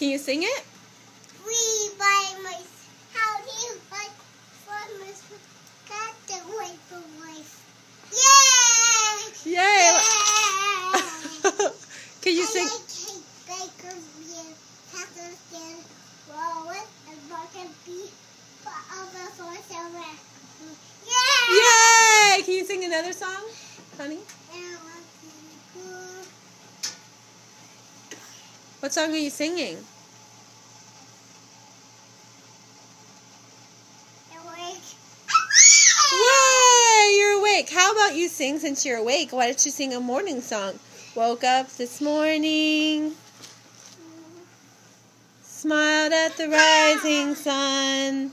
Can you sing it? We by my how do you from this got the white voice. Yeah! Yay! Yeah! Can you I sing? like cake bakers beer, Packers skin, wallet, and beef, but other sorts of. Yeah! Yay! Can you sing another song, honey? And I want to go. What song are you singing? You're awake. How about you sing since you're awake? Why don't you sing a morning song? Woke up this morning, smiled at the rising sun.